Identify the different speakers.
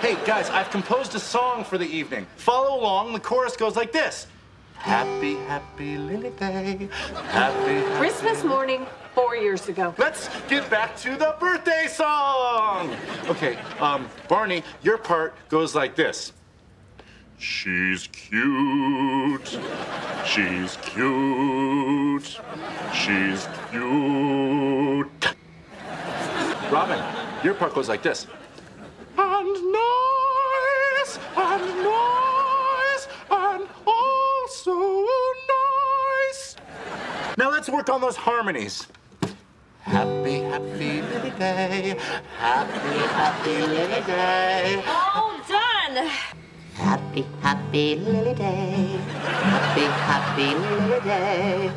Speaker 1: Hey, guys, I've composed a song for the evening. Follow along. The chorus goes like this. Happy, happy Lily Day. Happy.
Speaker 2: Christmas morning, four years ago.
Speaker 1: Let's get back to the birthday song. Okay, um, Barney, your part goes like this. She's cute. She's cute. She's cute. Robin, your part goes like this. And nice, and nice, and also nice. Now let's work on those harmonies. Happy, happy Lily Day. Happy, happy Lily Day.
Speaker 2: All done.
Speaker 3: Happy, happy Lily Day. Happy, happy Lily Day.